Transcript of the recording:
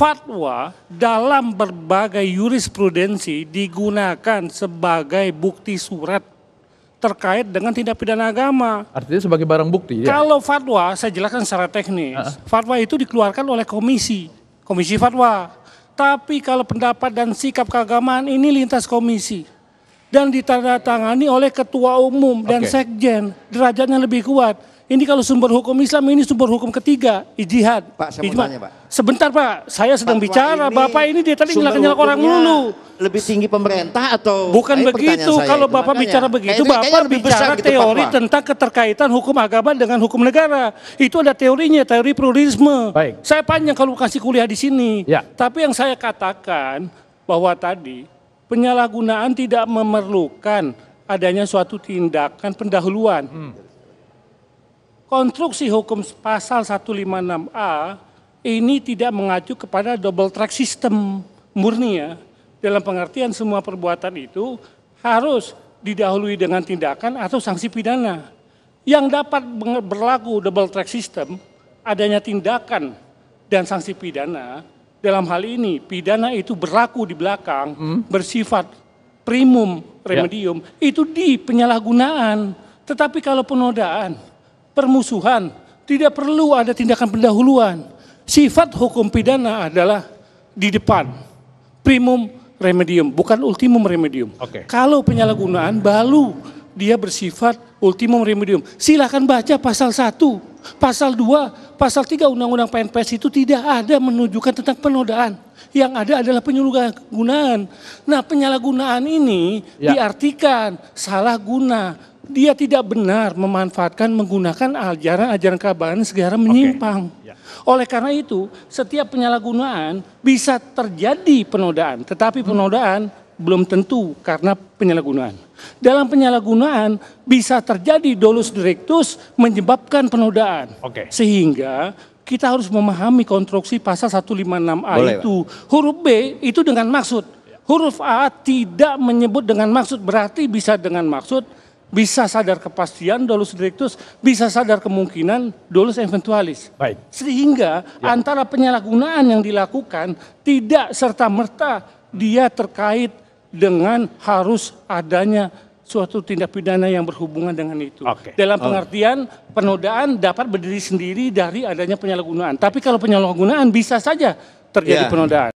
fatwa dalam berbagai jurisprudensi digunakan sebagai bukti surat terkait dengan tindak pidana agama. Artinya sebagai barang bukti ya. Kalau fatwa, saya jelaskan secara teknis. Fatwa itu dikeluarkan oleh komisi, komisi fatwa. Tapi kalau pendapat dan sikap keagamaan ini lintas komisi dan ditandatangani oleh ketua umum dan Oke. sekjen, derajatnya lebih kuat. Ini kalau sumber hukum Islam ini sumber hukum ketiga, ijtihad. Pak, saya mau Ijma. tanya, Pak. Sebentar Pak, saya sedang Fatwa bicara. Bapak ini dia tadi nyelak-nyelak orang dulu. Lebih tinggi pemerintah atau Bukan Ini begitu. Kalau itu. Bapak Makanya, bicara begitu, kayaknya- kayaknya Bapak lebih besar bicara gitu teori fatwa. tentang keterkaitan hukum agama dengan hukum negara. Itu ada teorinya, teori pluralisme. Baik. Saya panjang kalau kasih kuliah di sini. Ya. Tapi yang saya katakan bahwa tadi penyalahgunaan tidak memerlukan adanya suatu tindakan pendahuluan. Konstruksi hukum pasal 156A ini tidak mengacu kepada double track system murni ya. Dalam pengertian semua perbuatan itu harus didahului dengan tindakan atau sanksi pidana. Yang dapat ber- berlaku double track system adanya tindakan dan sanksi pidana. Dalam hal ini pidana itu berlaku di belakang bersifat primum remedium itu di penyalahgunaan. Tetapi kalau penodaan, permusuhan, tidak perlu ada tindakan pendahuluan. Sifat hukum pidana adalah di depan. Primum remedium, bukan ultimum remedium. Oke. Kalau penyalahgunaan baru dia bersifat ultimum remedium. Silahkan baca pasal 1, pasal 2, pasal 3 Undang-Undang PNPS itu tidak ada menunjukkan tentang penodaan. Yang ada adalah penyalahgunaan. Nah penyalahgunaan ini Ya. diartikan salah guna. Dia tidak benar memanfaatkan menggunakan ajaran-ajaran keagamaan segera menyimpang. Ya. Oleh karena itu, setiap penyalahgunaan bisa terjadi penodaan, tetapi penodaan belum tentu karena penyalahgunaan. Dalam penyalahgunaan bisa terjadi dolus directus menyebabkan penodaan. Oke. Sehingga kita harus memahami konstruksi pasal 156A Boleh, itu. Huruf B itu dengan maksud. Huruf A tidak menyebut dengan maksud, berarti bisa dengan maksud, bisa sadar kepastian dolus directus, bisa sadar kemungkinan dolus eventualis. Baik. Sehingga antara penyalahgunaan yang dilakukan tidak serta-merta dia terkait dengan harus adanya suatu tindak pidana yang berhubungan dengan itu. Oke. Dalam pengertian penodaan dapat berdiri sendiri dari adanya penyalahgunaan. Tapi kalau penyalahgunaan bisa saja terjadi Ya. penodaan.